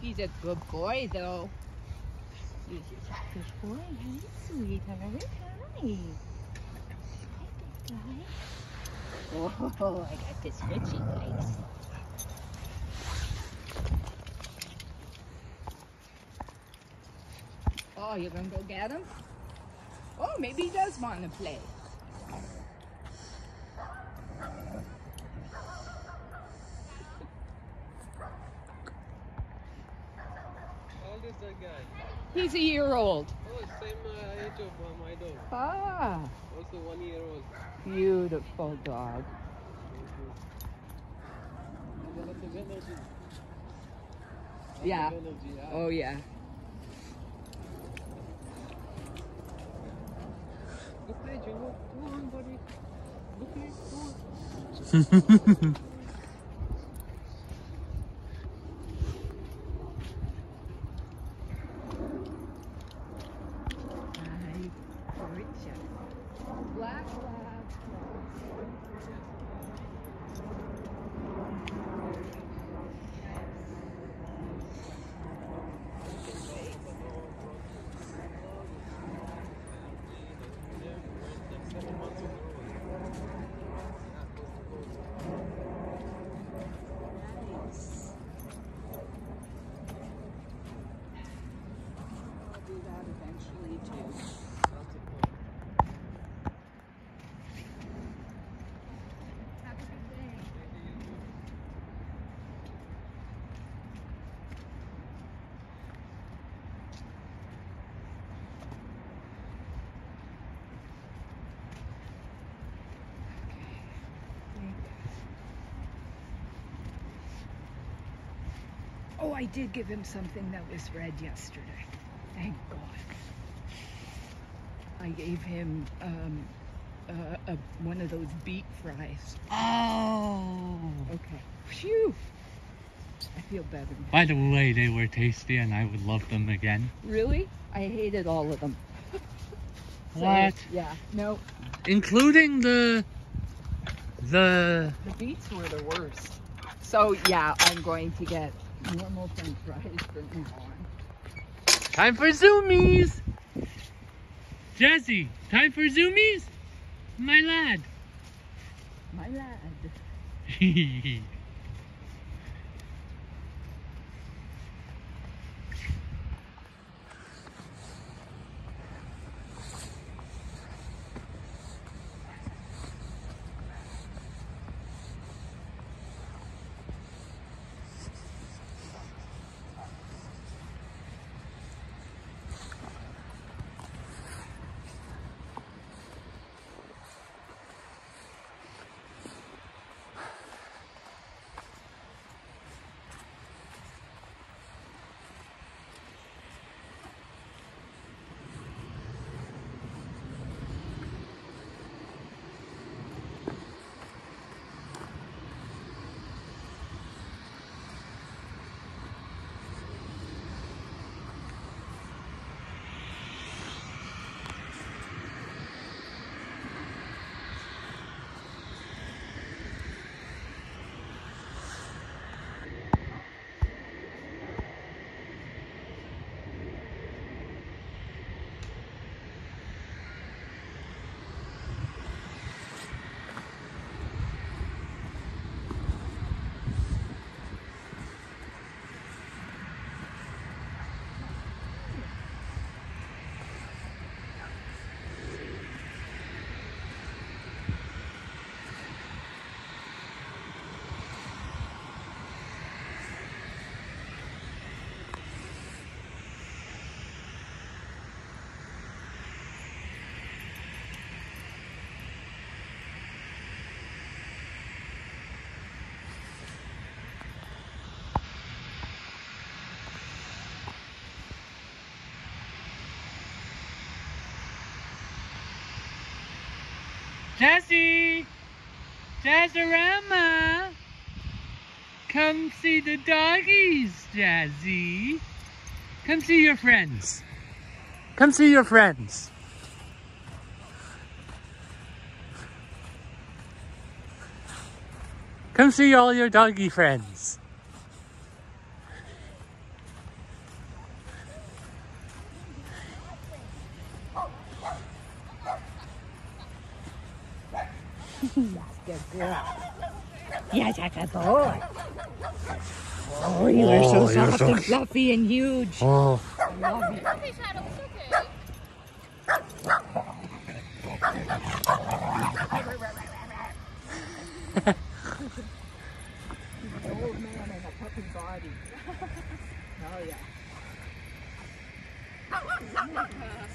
He's a good boy, though. He's a good boy. Hi. Hi, big guy. Oh, I got this itchy face. Oh, you're gonna go get him? Oh, maybe he does want to play. How old is that guy? He's a year old. Oh, same uh, age of uh, my dog. Ah, Also one year old. beautiful dog. Has a lot of energy. Lots Yeah. of yeah. Oh, yeah. Go play, Jingo. Come on, buddy. Go play. Come on. Hi, Portia. Black lab. Nice. I'll do that eventually too. Have a good day. Oh, I did give him something that was red yesterday. Thank God. I gave him um, uh, a, one of those beet fries. Oh. Okay. Phew. I feel better. now. By the way, they were tasty and I would love them again. Really? I hated all of them. So, What? Yeah. No, Including the the the beets were the worst. So yeah, I'm going to get normal French fries from now on. time for zoomies. Jesse, time for zoomies, my lad. My lad. Jesse, Jazzarama, come see the doggies, Jazzy. Come see your friends. Come see your friends. Come see all your doggy friends. Good girl. Yes, that's a boy. Oh, you are so Oh, soft so and fluffy and huge. Oh, I love you. Okay, Shadow, it's okay. An old man in a puppy body. Oh yeah.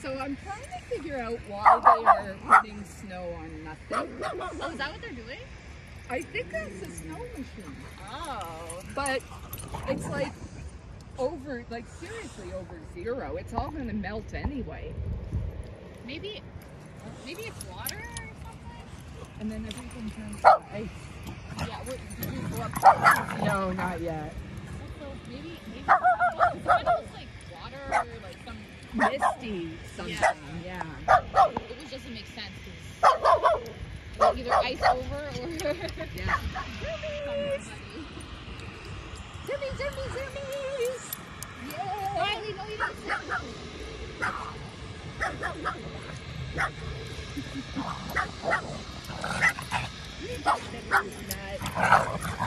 So I'm trying to figure out why they are putting snow on nothing. Oh, is that what they're doing? I think that's a snow machine. Oh. But it's like over, like seriously over zero. It's all gonna melt anyway. Maybe, maybe it's water or something? And then everything turns to ice. Yeah, what, did you go up? No, not yet. Also, maybe, maybe, I don't know, it kind of looks like water or like some, Misty something, yeah. it just doesn't make sense because either ice over or Yeah. somebody. Zimmy, zimmy, zimmies! Yeah! Riley, no, you didn't.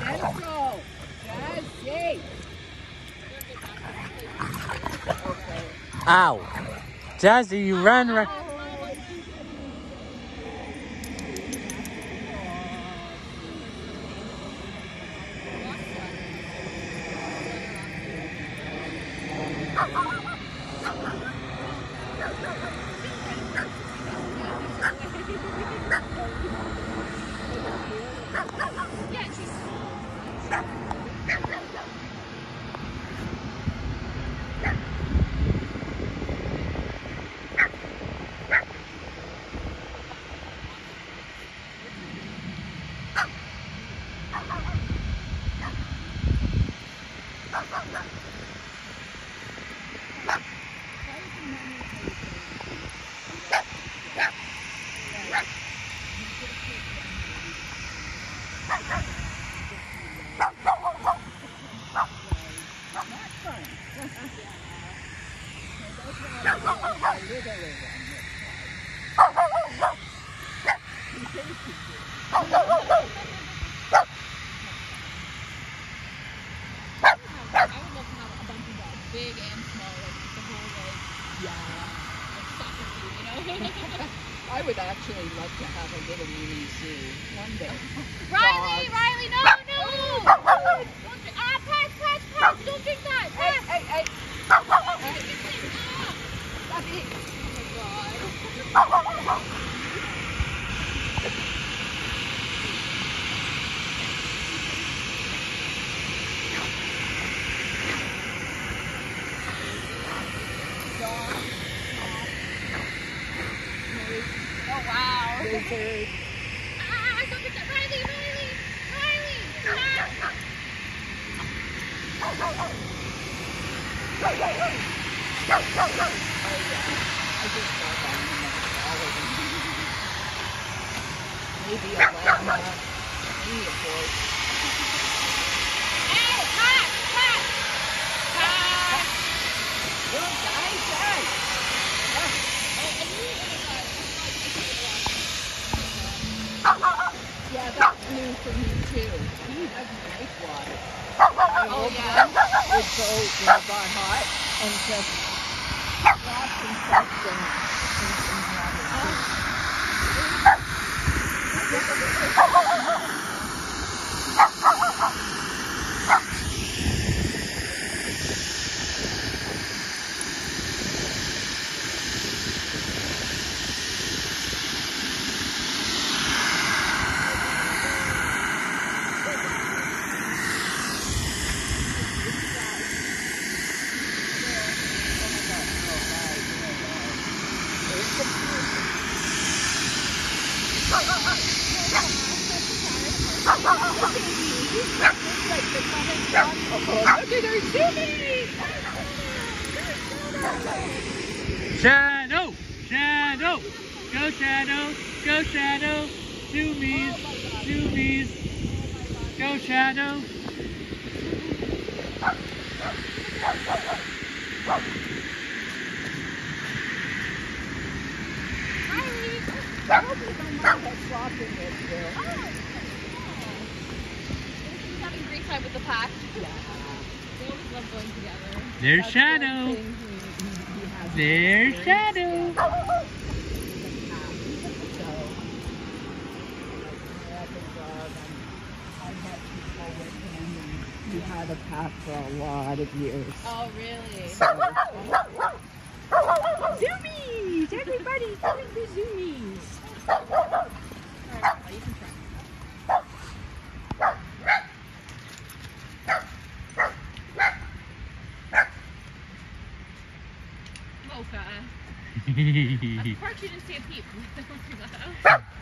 Central! Jesse! Ow. Jazzy, you ran right. Yeah, and she's I would love to have a bunch of dogs, big and small, like the whole like, Yeah. like soccer team, you know? I would actually love to have a little mini zoo one day. Riley, Dogs. Riley, no, no! Don't drink, ah, pass, pass, pass! Don't drink that! Hey, Pass! hey, hey! Ah! Puppy! Oh my god. Oh wow. Lizard. Ah, don't drink that! Riley, Riley! Riley! Ah! I just saw that in the all of them. Maybe a llama. Maybe a horse. Hey, pass, pass! Pass! Good guy, guy. Oh, I knew it was, uh, it's like- Yeah, that's new for me too. He doesn't like water. Oh. Would go got hot and just drop himself in some water. Oh, look at her Jimmy! Shadow! Shadow! Go Shadow! Go Shadow! Zoomies! Zoomies! Go Shadow! I hope you don't walking this girl. Yeah. They always love going together. There's That's Shadow. There's experience Shadow. with. So, like, I had the dog and I had people with him and he had a pet for a lot of years. Oh, really? So, zoomies! Everybody coming to zoomies! Of course you didn't see a peep.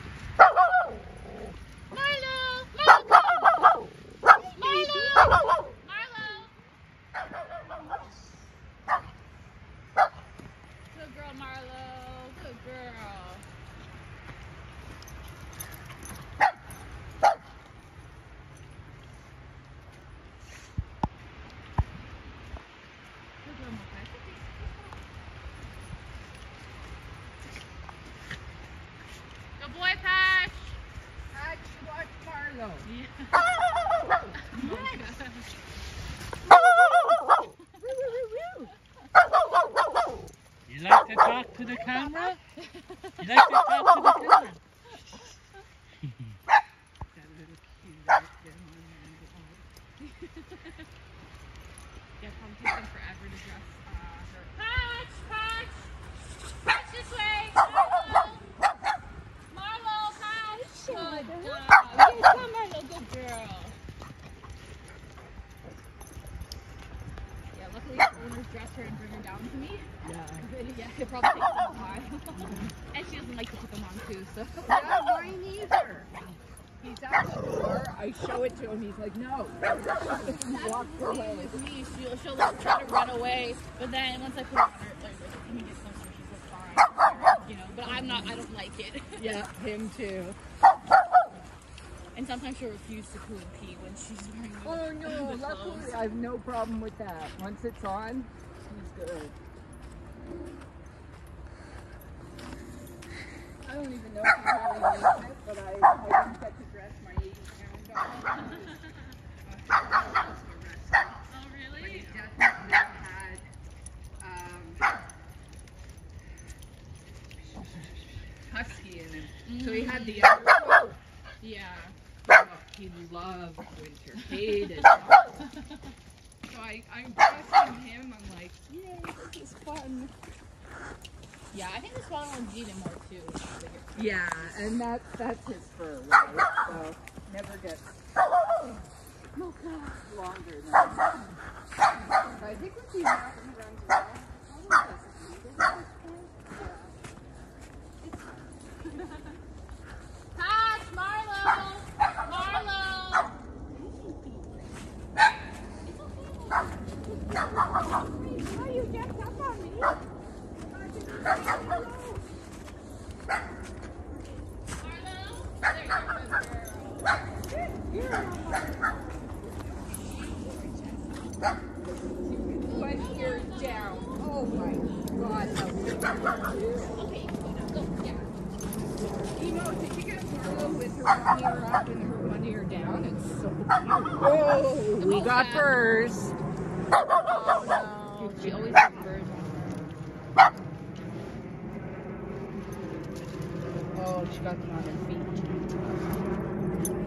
哈哈哈哈哈！He's at the door. I show it to him. He's like, no. He walks away. with me. She'll, she'll like try to run away, but then once I put her on her, like, like when we get closer, she's like fine, you know. But I'm not. I don't like it. Yeah, him too. And sometimes she'll refuse to poo and pee when she's wearing oh, the, Oh no, luckily. I have no problem with that. Once it's on, he's good. I don't even know if he's having makeup, but I, I didn't get husky in him. So he had the other coat. Yeah. Oh, he loved winter. Hated. So I, I'm dressing him. I'm like, yay, this is fun. Yeah, I think the smaller ones need it more too. when they're bigger. Yeah, and that that's his fur, right? So never gets longer than that. I think when she's out and runs around, probably doesn't need it at this point. Patch, Marlo, Marlo. Why you jacked up on me? Marlo. There you go, good girl. Put yours down. Oh my god, how good Okay, you can go now. Go. Yeah. Emo, did you get Marlo with her one ear up and her one ear down? It's so cute. Furs. Oh no. She always has birds her. Oh, she got them on her feet.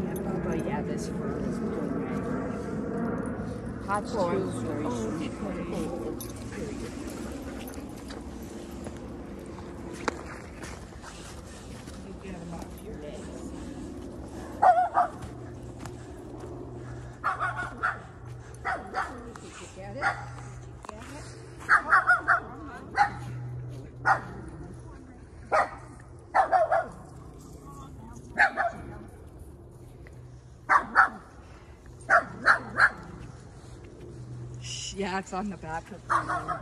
Yeah, oh, yeah, this fur is. Hot oh, very oh, You get 'em off your legs. Did you get it? Did you get it? Shh, Yeah, it's on the back of the.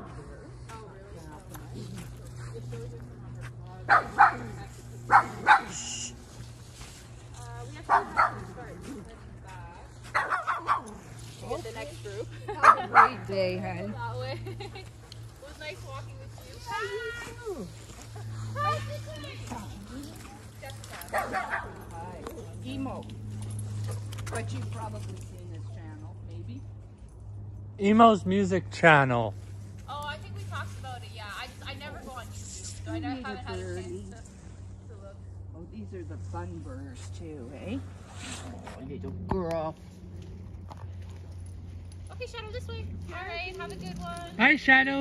Get the next group. Have a great day, hun. That way. it was nice walking with you. Hi. Emo. But you've probably seen this channel, maybe. Emo's music channel. Oh, I think we talked about it. Yeah, I just I never go on YouTube, so I never, Need a haven't had a chance to, to look. Oh, these are the fun birds too, eh? Oh, little girl. Okay, Shadow, this way. All right, have a good one. Hi, Shadow.